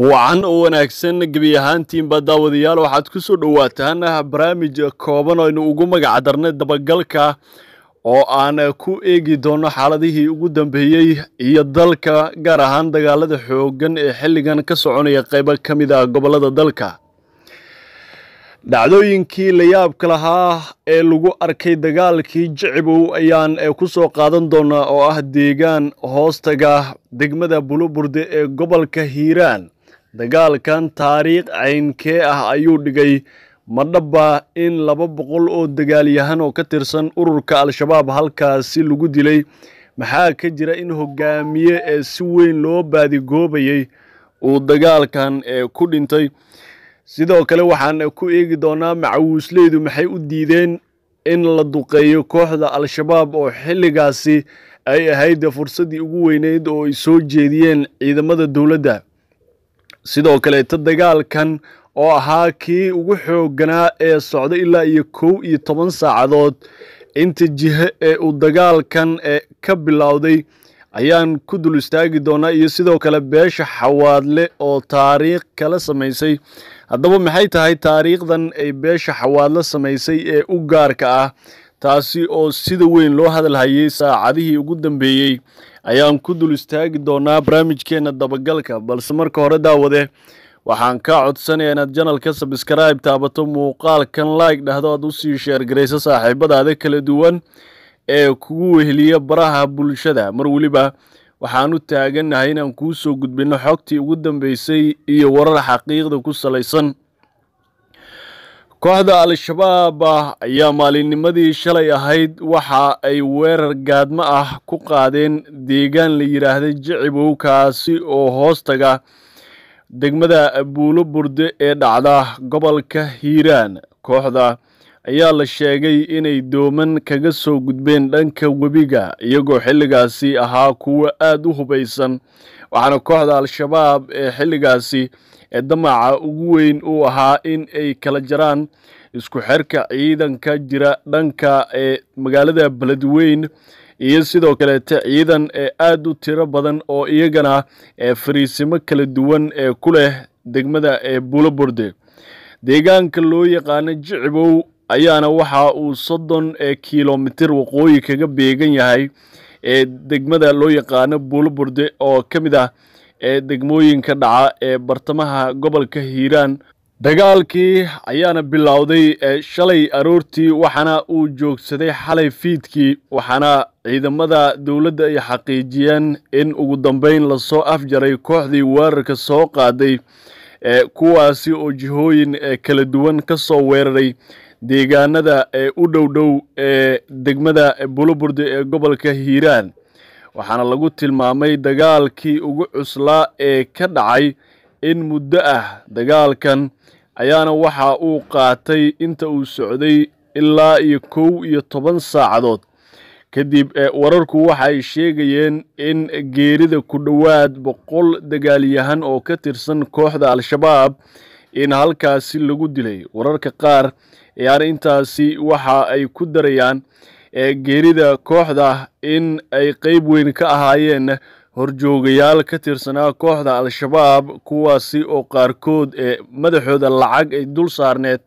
wacan oo wanaagsan gebi ahaantiinba daawadayaal waxaad ku soo dhowaataan barnaamij kooban oo aynu ugu magac darnay dabagalka oo aan ku eegi doono xaaladihii ugu dambeeyey iyo dalka gaar ahaan dagaalada xooggan ee xilligan ka soconaya qaybo ka mid ah gobollada dalka. Dhacdooyinkii la yaabka lahaa ee lagu arkay dagaalkii jicibow ayaan ku soo qaadan doonaa oo ah deegaan hoostaga degmada buluburde ee gobolka hiiraan dagaalkan taariikh caynkee ah ayuu dhigay madhaba in laba boqol oo dagaalyahan oo ka tirsan ururka al-shabaab halkaasi lagu dilay. Maxaa ka jira in hogaamiye ee si weyn loo baadigoobayay uu dagaalkan ku dhintay? Sidoo kale waxaan ku eegi doonaa macawiisleydu maxay u diideen in la duqeeyo kooxda al-shabaab oo xilligaasi ay ahayd fursaddii ugu weyneyd oo ay soo jeediyeen ciidamada dowladda sidoo kaleeta dagaalkan oo ahaa kii ugu xoogganaa ee socda ilaa iyo kow iyo toban saacadood inta jihe ee uu dagaalkan ka bilowday ayaan ku dul istaagi doonaa iyo sidoo kale beesha xawaadle oo taariikh kala samaysay. Haddaba maxay tahay taariikhdan ay beesha xawaadle samaysay ee u gaarka ah taasi oo sida weyn loo hadalhayay saacadihii ugu dambeeyey ayaan ku dul istaagi doonaa barnaamijkeenna dabagalka balse marka hore daawade waxaan kaa codsanayaa inaad janalka sabskribe taabato muuqaalkan like dhahdo aad u sii sheergarayso saaxiibadaada kala duwan ee kugu weheliya baraha bulshada. Mar weliba waxaan u taagannahay inaan kuu soo gudbinno xogtii ugu dambeysay iyo warar xaqiiqda ku salaysan kooxda al-shabaab ayaa maalinnimadii shalay ahayd waxa ay weerar gaadmo ah ku qaadeen deegaan la yidhaahday jicibow kaasi oo hoostaga degmada buulo burde ee dhacda gobolka hiiraan. Kooxda ayaa la sheegay inay dooman kaga soo gudbeen dhanka webiga iyagoo xilligaasi ahaa kuwo aad u hubaysan waxaana kooxda al-shabaab ee xilligaasi ee damaca ugu weyn uu ahaa in ay kala jaraan isku xerka ciidanka jira dhanka ee magaalada beledweyn iyo sidoo kaleete ciidan ee aad u tiro badan oo iyagana ee fariisimo kala duwan ee ku leh degmada ee buloborde deegaanka loo yaqaano jicibow ayaana waxa uu soddon ee kilomitir waqooyi kaga beegan yahay ee degmada loo yaqaano buloburde oo ka mid ah ee degmooyinka dhaca ee bartamaha gobolka hiiraan. Dagaalkii ayaana bilowday shalay aroortii waxaana uu joogsaday xalay fiidkii waxaana ciidamada dowladda ay xaqiijiyeen in ugu dambeyn la soo afjaray kooxdii weerarka soo qaaday kuwaasi oo jihooyin kala duwan ka soo weeraray deegaanada ee u dhow dhow ee degmada buloburde ee gobolka hiiraan waxaana lagu tilmaamay dagaalkii ugu cuslaa ee ka dhacay in muddo ah dagaalkan ayaana waxa uu qaatay inta uu socday ilaa iyo kow iyo toban saacadood. Kadib wararku waxay sheegayeen in geerida ku dhowaad boqol dagaalyahan oo ka tirsan kooxda al-shabaab in halkaasi lagu dilay. Wararka qaar ayaana intaasi waxa ay ku darayaan geerida kooxda in ay qeyb weyn ka ahaayeen horjoogayaal ka tirsanaa kooxda al-shabaab kuwaasi oo qaarkood ee madaxooda lacag ay dul saarneed.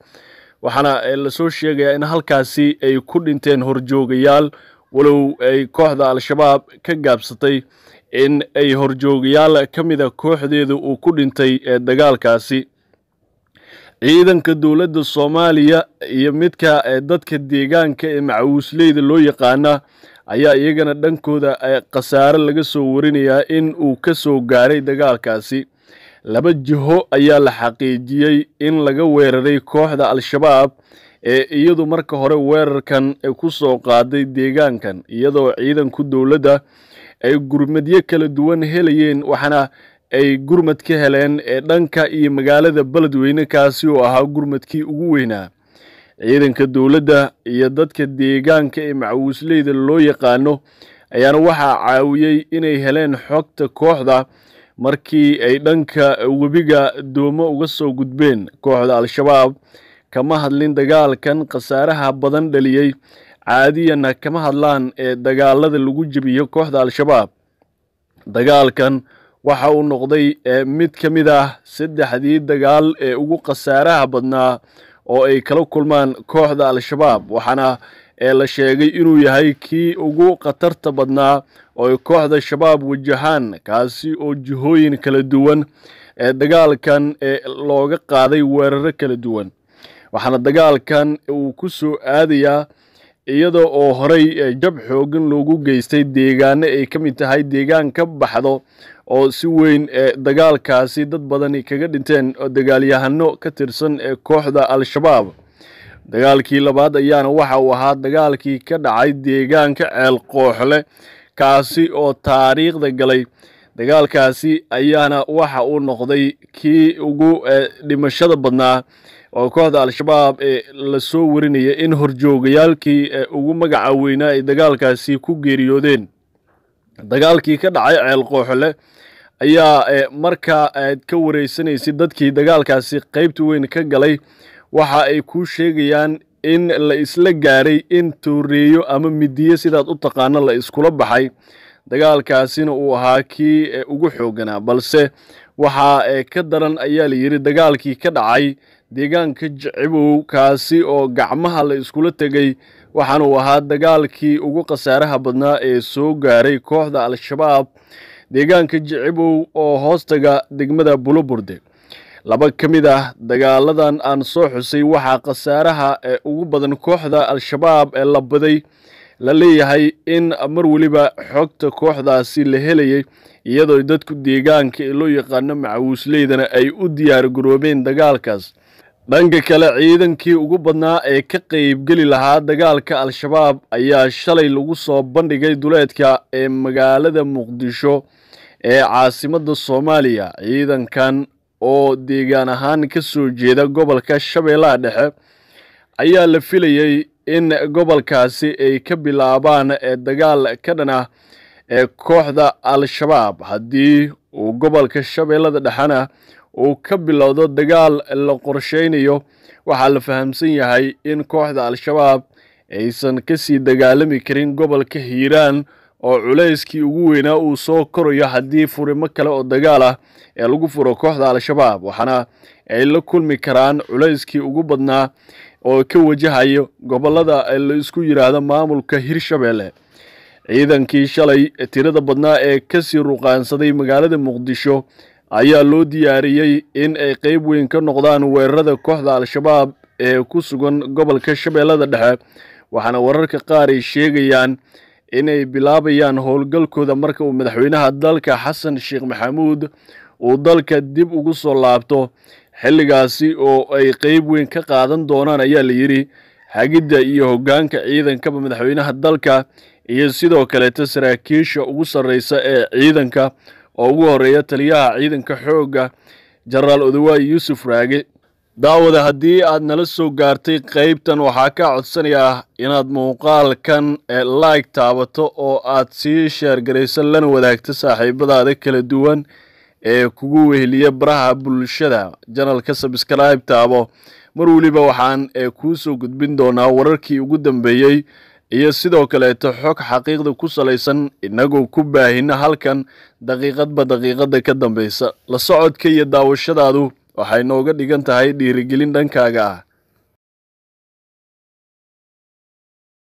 Waxaana la soo sheegayaa in halkaasi ay ku dhinteen horjoogayaal walow ay kooxda al-shabaab ka gaabsatay in ay horjoogayaal ka mida kooxdeeda uu ku dhintay ee dagaalkaasi ciidanka dowladda soomaaliya iyo midka dadka deegaanka ee macawiisleyda loo yaqaana ayaa iyagana dhankooda khasaare laga soo warinayaa in uu ka soo gaaray dagaalkaasi. Laba jiho ayaa la xaqiijiyey in laga weeraray kooxda al-shabaab ee iyadu marka hore weerarkan ku soo qaaday deegaankan iyadoo ciidanku dowladda ay gurmadyo kala duwan helayeen waxaana ay gurmad ka heleen ee dhanka iyo magaalada beledweyne kaasi oo ahaa gurmadkii ugu weynaa. Ciidanka dowladda iyo dadka deegaanka ee macawiisleyda loo yaqaano ayaana waxaa caawiyey inay heleen xogta kooxda markii ay dhanka webiga doomo uga soo gudbeen. Kooxda al-shabaab kama hadlin dagaalkan khasaaraha badan dhaliyey caadiyana kama hadlaan ee dagaalada lagu jebiyo kooxda al-shabaab. Dagaalkan waxa uu noqday mid ka mid ah saddexdii dagaal ee ugu khasaaraha badnaa oo ay kala kulmaan kooxda al-shabaab. Waxaana la sheegay inuu yahay kii ugu khatarta badnaa oo ay kooxda shabaab wajahaan kaasi oo jihooyin kala duwan ee dagaalkan looga qaaday weeraro kala duwan. Waxaana dagaalkan uu ku soo aadayaa iyada oo horey jab xoogan loogu geystay deegaano ay ka mid tahay deegaan ka baxdo oo si weyn dagaalkaasi dad badani kaga dhinteen dagaalyahano ka tirsan ee kooxda al-shabaab. Dagaalkii labaad ayaana waxa uu ahaa dagaalkii ka dhacay deegaanka ceel qooxle kaasi oo taariikhda galay dagaalkaasi ayaana waxa uu noqday kii ugu dhimashada badnaa oo kooxda al-shabaab ee la soo warinaya in horjoogayaalkii ugu magaca weynaa ay dagaalkaasi ku geeriyoodeen. Dagaalkii ka dhacay ceel qooxle ayaa markaa aad ka wareysanaysid dadkii dagaalkaasi qeybta weyn ka galay waxa ay kuu sheegayaan in la isla gaaray in tooreeyo ama midiyo sidaad u taqaano la iskula baxay dagaalkaasina uu ahaa kii ugu xooganaa balse waxaa ka daran ayaa la yidhi dagaalkii ka dhacay deegaanka jicibow kaasi oo gacmaha la iskula tegay waxaana uu ahaa dagaalkii ugu khasaaraha badnaa ee soo gaaray kooxda al-shabaab deegaanka jicibow oo hoostaga degmada buloburde. Laba ka mid ah dagaaladan aan soo xusay waxaa khasaaraha ugu badan kooxda al-shabaab ee la baday la leeyahay in mar weliba xogta kooxdaasi la helayay iyadoo dadku deegaanka ee loo yaqaano macawiisleydana ay u diyaar garoobeen dagaalkaas. Dhanka kale ciidankii ugu badnaa ee ka qeybgeli lahaa dagaalka al-shabaab ayaa shalay lagu soo bandhigay duleedka ee magaalada muqdisho ee caasimadda soomaaliya. Ciidankan oo deegaan ahaan ka soo jeeda gobolka shabeellaha dhexe ayaa la filayey in gobolkaasi ay ka bilaabaan dagaal ka dhan ah ee kooxda al-shabaab. Haddii uu gobolka shabeellada dhexena uu ka bilowdo dagaal la qorsheynayo waxaa la fahamsan yahay in kooxda al-shabaab aysan ka sii dagaalami karin gobolka hiiraan oo culayskii ugu weynaa uu soo korayo haddii furimo kale oo dagaal ah ee lagu furo kooxda al-shabaab waxaana ay la kulmi karaan culayskii ugu badnaa oo ka wajahayo gobollada la isku yidhaahdo maamulka hirshabeelle ciidankii shalay tirada badnaa ee ka sii ruqaansaday magaalada muqdisho ayaa loo diyaariyey in ay qeyb weyn ka noqdaan weerarada kooxda al-shabaab ee ku sugan gobolka shabeellada dhexe waxaana wararka qaar ay sheegayaan inay bilaabayaan howlgalkooda marka uu madaxweynaha dalka xasan sheekh maxamuud uu dalka dib ugu soo laabto. Xilligaasi oo ay qeyb weyn ka qaadan doonaan ayaa la yidhi hagidda iyo hoggaanka ciidankaba madaxweynaha dalka iyo sidoo kaleeta saraakiisha ugu sarreysa ee ciidanka. Oo ugu horreeya taliyaha ciidanka xoogga jenaraal odawaay yuusuf raage daawada haddii aad nala soo gaartay qeybtan waxaa kaa codsanayaa inaad muuqaalkan like taabato oo aad sii sheergarayso lana wadaagto saaxiibadaada kala duwan ee kugu weheliya baraha bulshada. Janalka sabskribe taabo. Mar weliba waxaan kuu soo gudbin doonaa wararkii ugu dambeeyey iyo sidoo kaleeto xog xaqiiqda ku salaysan inagoo ku baahina halkan daqiiqadba daqiiqada ka dambeysa. La socodka iyo daawashadaadu waxay nooga dhigan tahay dhiirigelin dhankaaga. ah